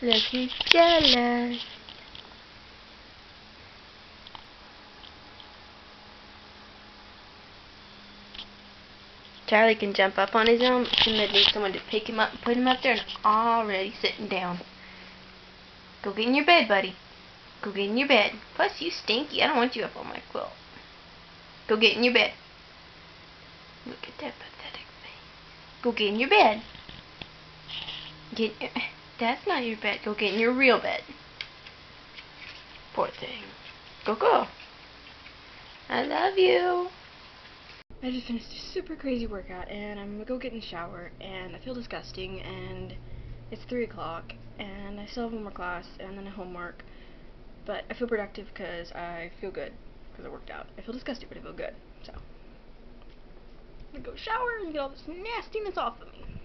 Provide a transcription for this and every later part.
Look who's jealous. Charlie can jump up on his own, but somebody need someone to pick him up and put him up there, and already sitting down. Go get in your bed, buddy. Go get in your bed. Plus, you stinky. I don't want you up on my quilt. Go get in your bed. Look at that pathetic face. Go get in your bed. Get. That's not your bed. Go get in your real bed. Poor thing. Go, go. I love you. I just finished a super crazy workout and I'm gonna go get in the shower and I feel disgusting and it's 3 o'clock and I still have one more class and then a homework but I feel productive because I feel good because I worked out. I feel disgusting but I feel good so I'm gonna go shower and get all this nastiness off of me.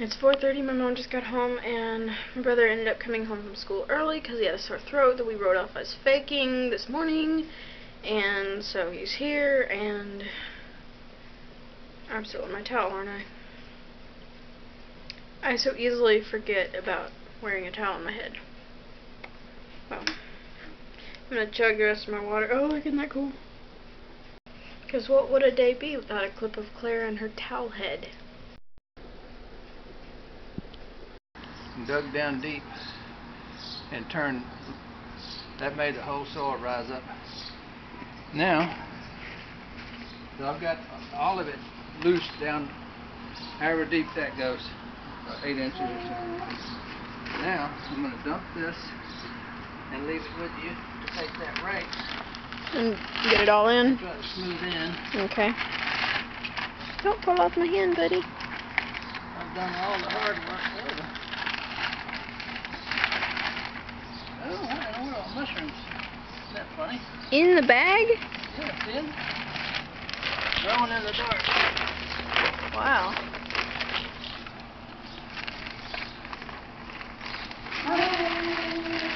It's 4.30, my mom just got home and my brother ended up coming home from school early because he had a sore throat that we wrote off as faking this morning and so he's here and I'm still in my towel, aren't I? I so easily forget about wearing a towel on my head. Well, I'm gonna chug the rest of my water. Oh, look, isn't that cool? Because what would a day be without a clip of Claire and her towel head? Dug down deep and turned, that made the whole soil rise up. Now, so I've got all of it loose down however deep that goes, about eight inches or so. Now I'm going to dump this and leave it with you to take that rake And get it all in? try to smooth in. Okay. Don't pull off my hand, buddy. I've done all the hard work. Oh, I know what mushrooms. Isn't that funny? In the bag? Yeah, see 'em? Growing in the dark. Wow.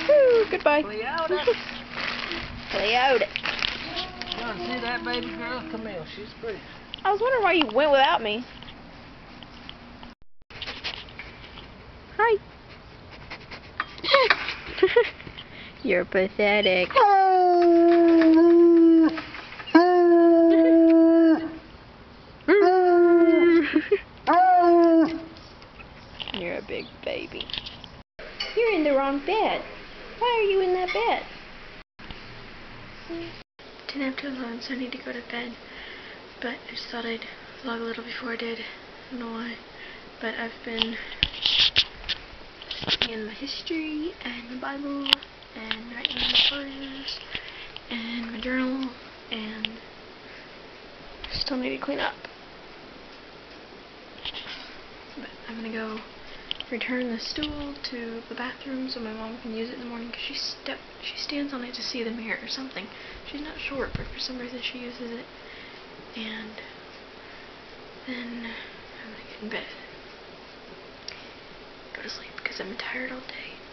Woo, goodbye. Cleota. Cleota. You want to see that baby girl? Camille, she's pretty. I was wondering why you went without me. You're pathetic. You're a big baby. You're in the wrong bed. Why are you in that bed? Didn't have to alone, so I need to go to bed. But I just thought I'd vlog a little before I did. I don't know why. But I've been studying my history and the Bible and my and my journal and still need to clean up. But I'm gonna go return the stool to the bathroom so my mom can use it in the morning because she step she stands on it to see the mirror or something. She's not short, but for some reason she uses it. And then I'm gonna get in bed. Go to sleep because I'm tired all day.